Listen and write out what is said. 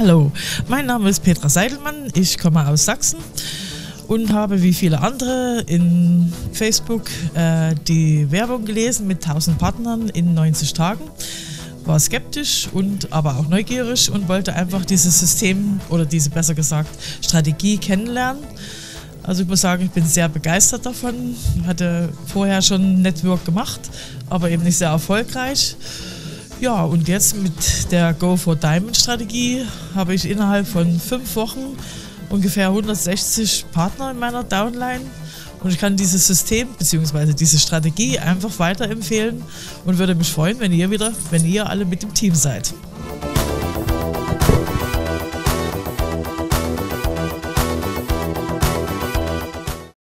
Hallo, mein Name ist Petra Seidelmann, ich komme aus Sachsen und habe wie viele andere in Facebook äh, die Werbung gelesen mit 1000 Partnern in 90 Tagen. War skeptisch und aber auch neugierig und wollte einfach dieses System oder diese besser gesagt Strategie kennenlernen. Also ich muss sagen, ich bin sehr begeistert davon. Hatte vorher schon Network gemacht, aber eben nicht sehr erfolgreich. Ja, und jetzt mit der Go for Diamond Strategie habe ich innerhalb von fünf Wochen ungefähr 160 Partner in meiner Downline und ich kann dieses System bzw. diese Strategie einfach weiterempfehlen und würde mich freuen, wenn ihr wieder, wenn ihr alle mit dem Team seid.